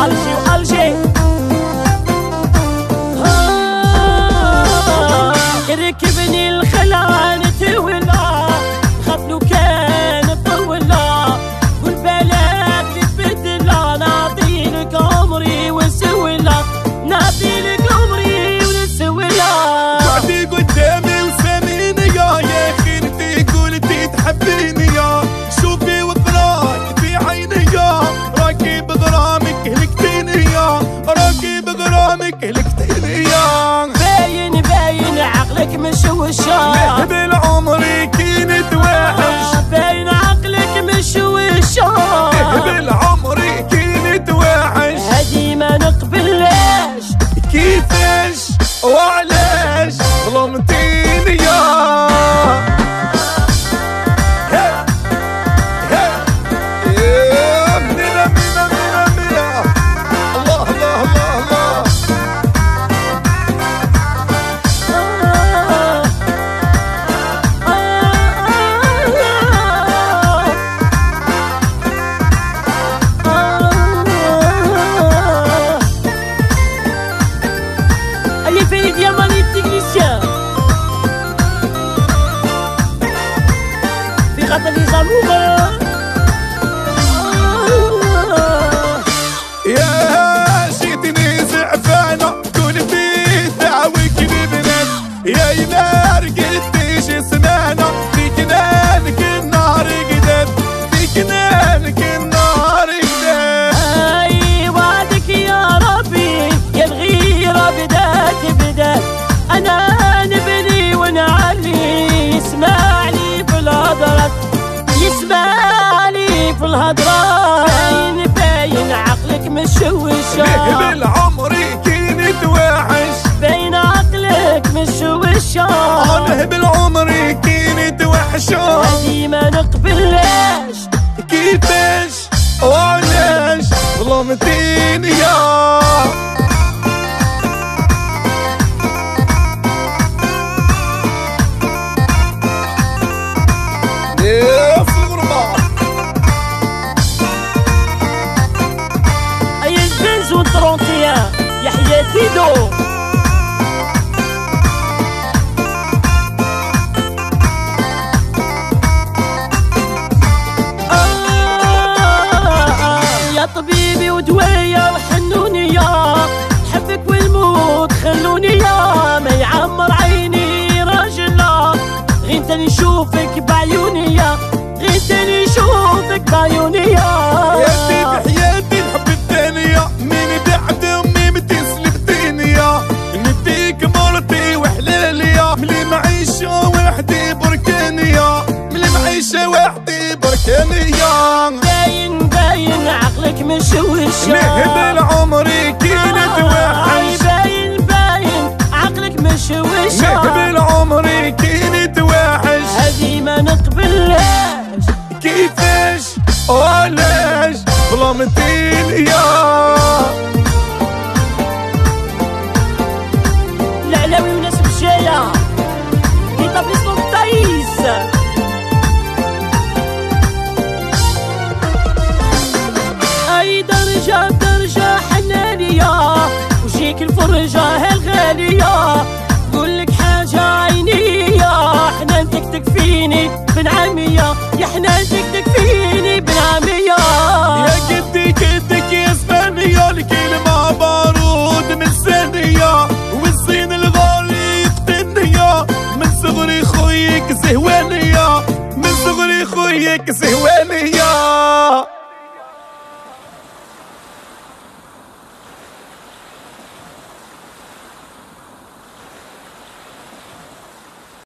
I'll باين باين عقلك مش وشان أنا نبني ونعلي يسمع لي في الهضرات يسمع لي في الهضرات باين باين عقلك مشوش مهبل عمري كي نتوحش باين عقلك مشوش مهبل عمري كي نتوحش ديما Querido وحدي بركانية ملي معيشة وحدي بركانية. باين باين عقلك مشوش مهبل عمري كي آه، نتوحش. باين باين عقلك مشوش مهبل عمري كي نتوحش. هذي ما نقبلهاش. كيفاش؟ علاش؟ ظلمتي اليوم يا تكفيني بنعمية يا حنانتك تكفيني بنعمية يا قدي قدك يا زمانية الكلمة بارود من ثانية والزين الغالي الدنيا. من صغري خويك زهوانية. من صغري خويك زهوانية.